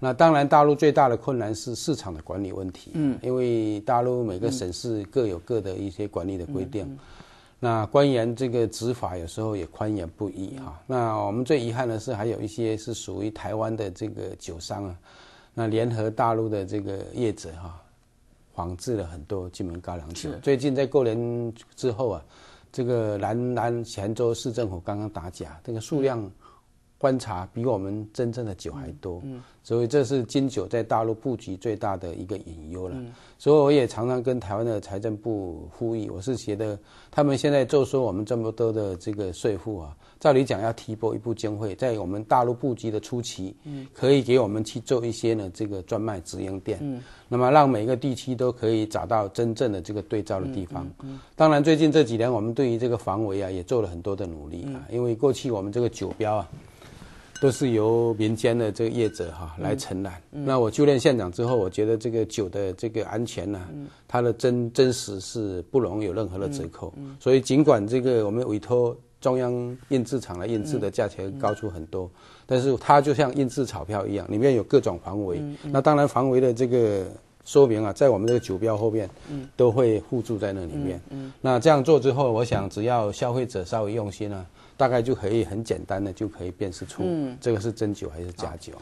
那当然，大陆最大的困难是市场的管理问题。嗯，因为大陆每个省市各有各的一些管理的规定，那官员这个执法有时候也宽严不一哈。那我们最遗憾的是，还有一些是属于台湾的这个酒商啊，那联合大陆的这个业者哈，仿制了很多金门高粱酒。最近在过年之后啊，这个南南泉州市政府刚刚打假，这个数量。观察比我们真正的酒还多，嗯所以这是金酒在大陆布局最大的一个隐忧了。所以我也常常跟台湾的财政部呼吁，我是觉得他们现在就说我们这么多的这个税负啊，照理讲要提拨一部经费，在我们大陆布局的初期，嗯。可以给我们去做一些呢这个专卖直营店，嗯。那么让每个地区都可以找到真正的这个对照的地方。嗯当然，最近这几年我们对于这个防伪啊也做了很多的努力啊，因为过去我们这个酒标啊。都是由民间的这个业者哈来承揽。那我就任县长之后，我觉得这个酒的这个安全呢，它的真真实是不容有任何的折扣。所以尽管这个我们委托中央印制厂来印制的价钱高出很多，但是它就像印制钞票一样，里面有各种防伪。那当然防伪的这个说明啊，在我们这个酒标后面都会附注在那里面。那这样做之后，我想只要消费者稍微用心啊。大概就可以很简单的就可以辨识出这个是真酒还是假酒。